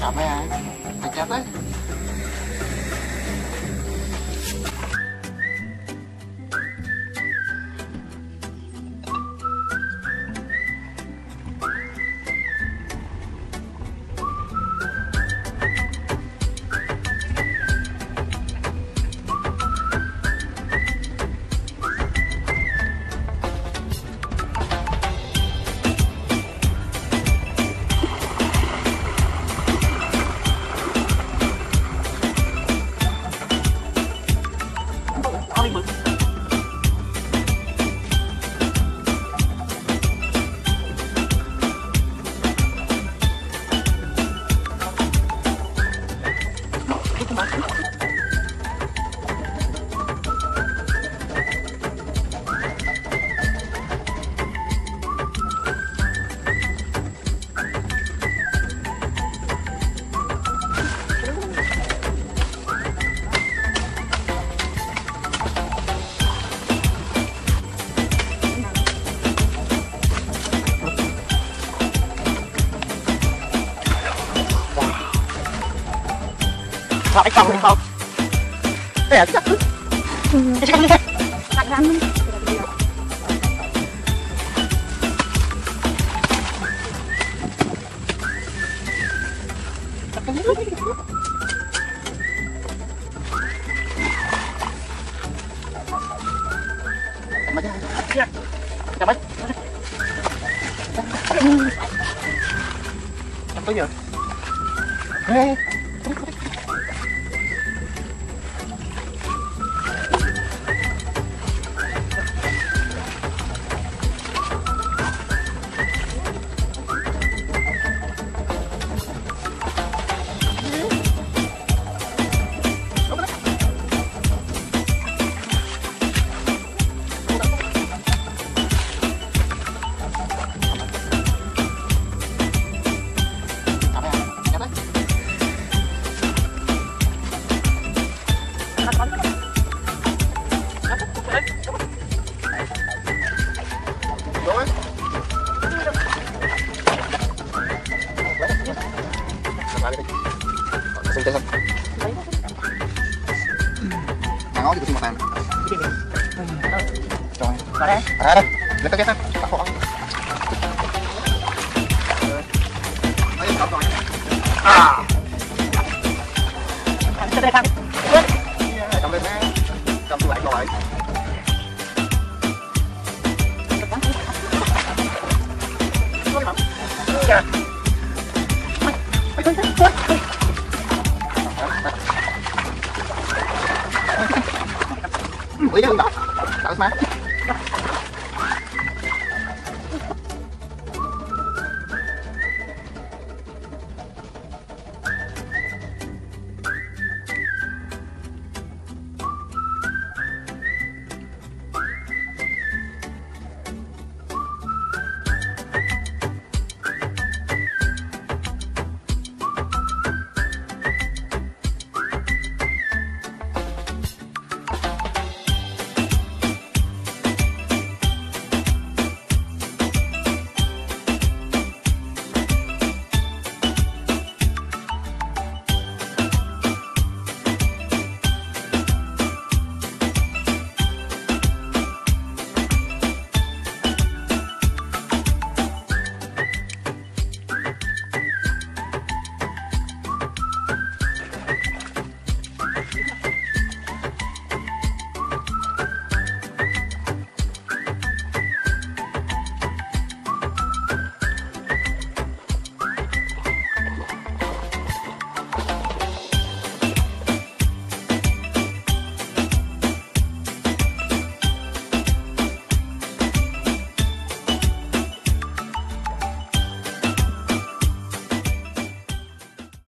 Cảm 干嘛 Lại không hay không là chắc Chắc cứ Chắc lắm Mà ra Xin chân không? Ngó thì tôi xin một hàng Rồi Vào đây. À đây, lấy cái ghét á Bắt hộ Đấy, cầm rồi À Thằng sẽ đây thằng. Cầm lên ha Cầm tôi lại coi Kìa. Ủa chứ đó đọc má